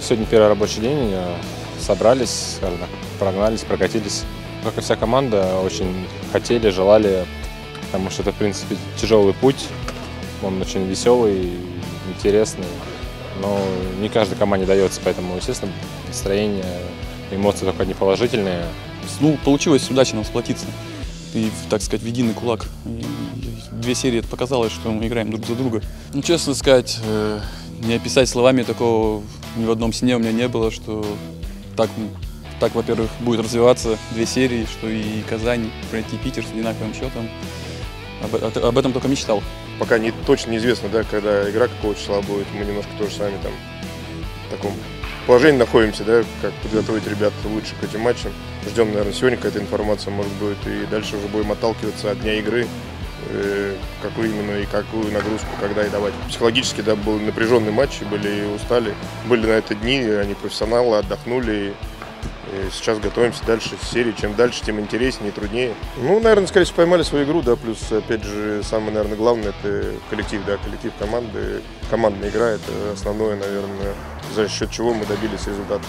Сегодня первый рабочий день, э, собрались, скажем прогнались, прокатились. Как и вся команда, очень хотели, желали, потому что это, в принципе, тяжелый путь. Он очень веселый, интересный, но не каждой команде дается, поэтому, естественно, настроение, эмоции только одни положительные. Ну, получилось удачно сплотиться и, так сказать, в единый кулак. И две серии это показалось, что мы играем друг за друга. Ну, честно сказать, э, не описать словами такого ни в одном сне у меня не было, что так, так во-первых, будет развиваться две серии, что и Казань пройти Питер с одинаковым счетом. Об, об этом только мечтал. Пока не, точно неизвестно, да, когда игра какого числа будет. Мы немножко тоже сами там в таком положении находимся, да, как подготовить ребят лучше к этим матчам. Ждем, наверное, сегодня какая-то информация может быть, и дальше уже будем отталкиваться от дня игры, какую именно и какую нагрузку, когда и давать. Психологически, да, был напряженный матч, были устали. Были на это дни, они профессионалы, отдохнули. И сейчас готовимся дальше в серии. Чем дальше, тем интереснее и труднее. Ну, наверное, скорее всего, поймали свою игру, да, плюс, опять же, самое, наверное, главное, это коллектив, да, коллектив команды. Командная игра – это основное, наверное, за счет чего мы добились результата.